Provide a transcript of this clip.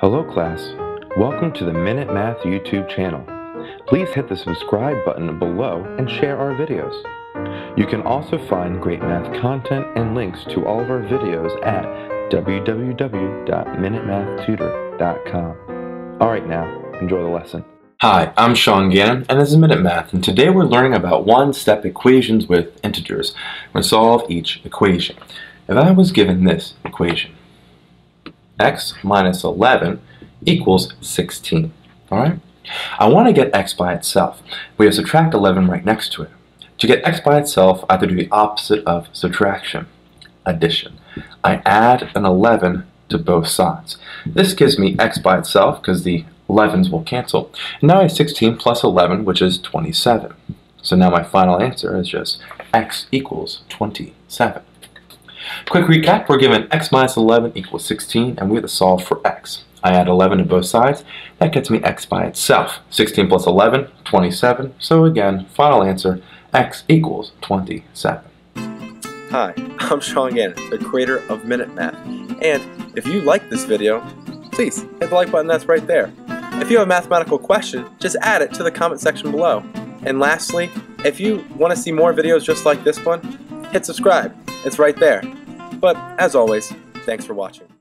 Hello class, welcome to the Minute Math YouTube channel. Please hit the subscribe button below and share our videos. You can also find great math content and links to all of our videos at www.minutemathtutor.com. Alright now, enjoy the lesson. Hi, I'm Sean Gannon, and this is Minute Math, and today we're learning about one-step equations with integers. We're going to solve each equation. If I was given this equation, x minus 11 equals 16, alright? I want to get x by itself. We have subtract 11 right next to it. To get x by itself, I have to do the opposite of subtraction, addition. I add an 11 to both sides. This gives me x by itself because the 11s will cancel. And now I have 16 plus 11, which is 27. So now my final answer is just x equals 27. Quick recap, we're given x minus 11 equals 16, and we have to solve for x. I add 11 to both sides. That gets me x by itself. 16 plus 11, 27. So again, final answer, x equals 27. Hi, I'm Sean Gannon, the creator of Minute Math. And if you like this video, please hit the like button that's right there. If you have a mathematical question, just add it to the comment section below. And lastly, if you want to see more videos just like this one, hit subscribe. It's right there. But as always, thanks for watching.